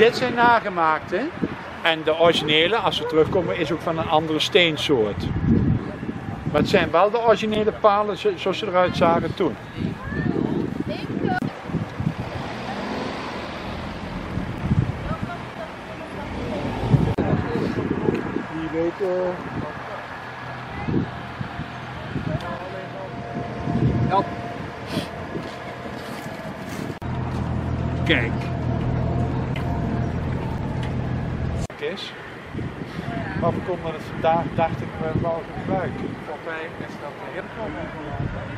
Dit zijn nagemaakte. En de originele, als ze terugkomen, is ook van een andere steensoort. Maar het zijn wel de originele palen zo- zoals ze eruit zagen toen. Wie weet. eh, Ja. Kijk. Het is. Maar we konden het vandaag, dacht ik, wel gebruiken. Voor mij is dat heel